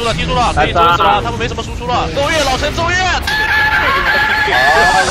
住了，踢住了，可以走死了，他们没什么输出了。奏乐，老陈奏乐。哎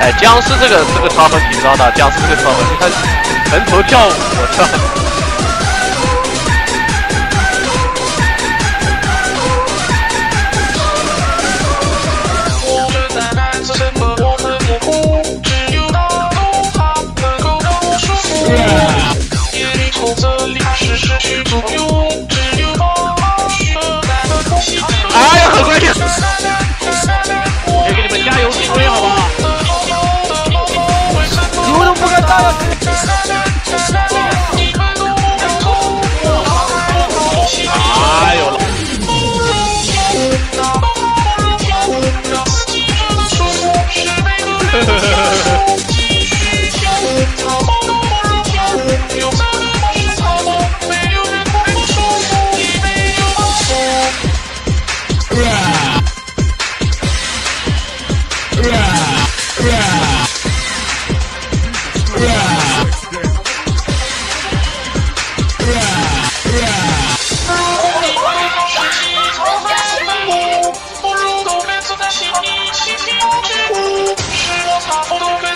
哎，僵尸这个这个超分挺高的，僵尸这个超分，他人头跳舞，我操！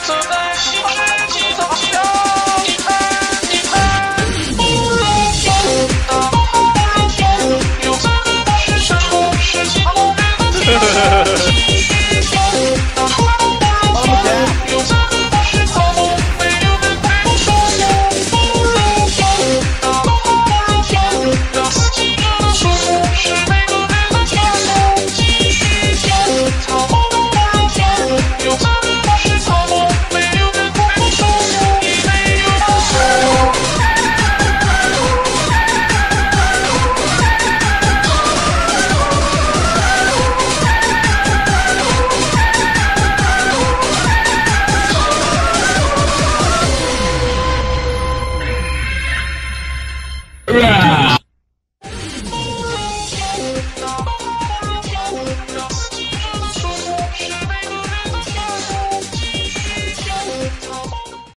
so